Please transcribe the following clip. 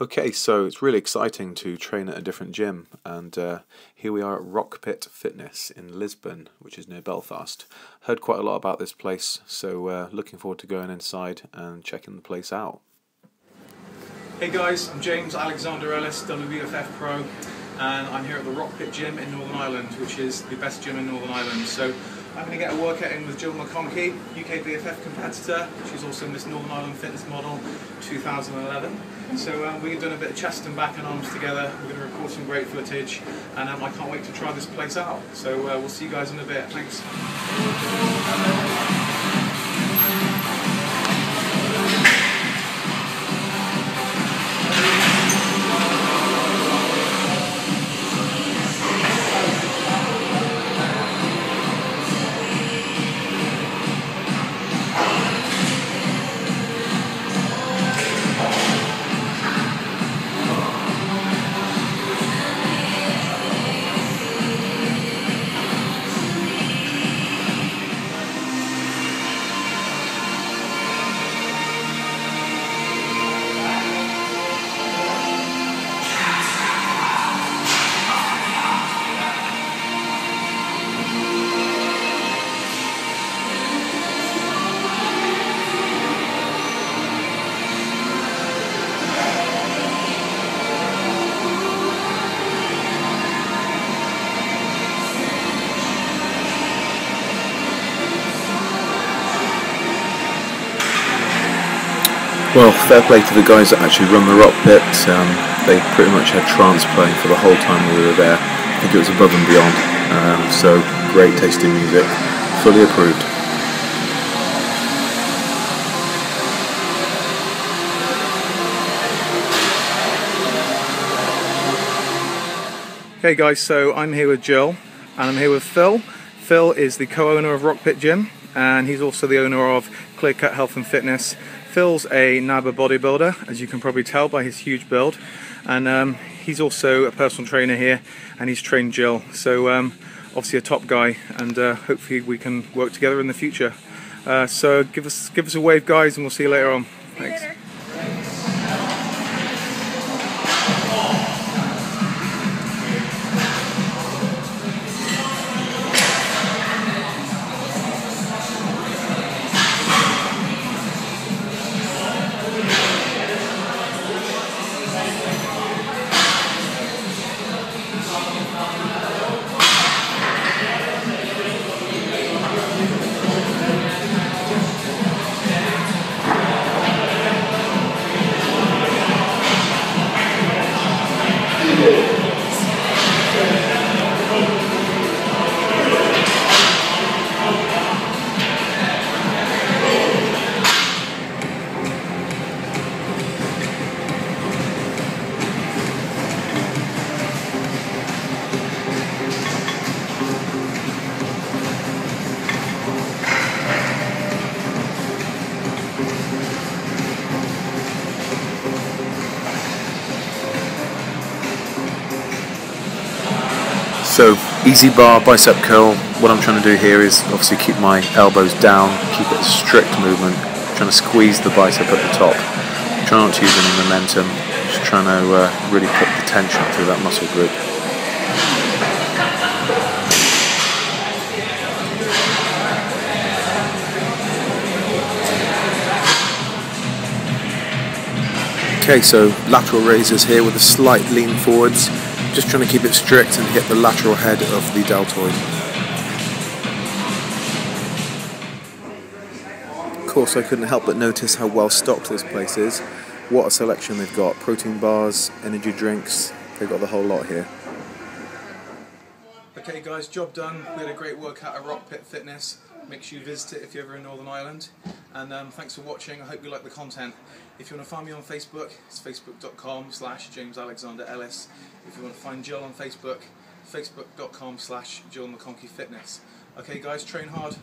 Okay, so it's really exciting to train at a different gym, and uh, here we are at Rockpit Fitness in Lisburn, which is near Belfast. Heard quite a lot about this place, so uh, looking forward to going inside and checking the place out. Hey guys, I'm James Alexander Ellis, WBFF Pro, and I'm here at the Rockpit Gym in Northern Ireland, which is the best gym in Northern Ireland. So I'm going to get a workout in with Jill McConkey, UK BFF competitor. She's also Miss Northern Ireland Fitness Model 2011. So um, we're doing a bit of chest and back and arms together. We're going to record some great footage, and um, I can't wait to try this place out. So uh, we'll see you guys in a bit. Thanks. Well, fair play to the guys that actually run the rock pit. Um, they pretty much had trance playing for the whole time we were there. I think it was above and beyond. Um, so great tasting music, fully approved. Okay guys, so I'm here with Jill and I'm here with Phil. Phil is the co-owner of Rockpit Gym and he's also the owner of Clear Cut Health and Fitness. Phil's a NABBA bodybuilder, as you can probably tell by his huge build, and um, he's also a personal trainer here and he's trained Jill. So um, obviously a top guy and uh, hopefully we can work together in the future. Uh, so give us give us a wave guys and we'll see you later on. Thanks. So EZ bar bicep curl. What I'm trying to do here is obviously keep my elbows down, keep it a strict movement. trying to squeeze the bicep at the top. Try not to use any momentum. Just trying to uh, really put the tension through that muscle group. Okay, so lateral raises here with a slight lean forwards. Just trying to keep it strict and hit the lateral head of the deltoid. Of course, I couldn't help but notice how well stocked this place is. What a selection they've got. Protein bars, energy drinks, they've got the whole lot here. Okay guys, job done. We had a great workout at Rock Pit Fitness. Make sure you visit it if you're ever in Northern Ireland. And um, thanks for watching. I hope you like the content. If you want to find me on Facebook, it's facebook.com slash James Alexander Ellis. If you want to find Jill on Facebook, facebook.com slash Jill McConkey Fitness. Okay guys, train hard.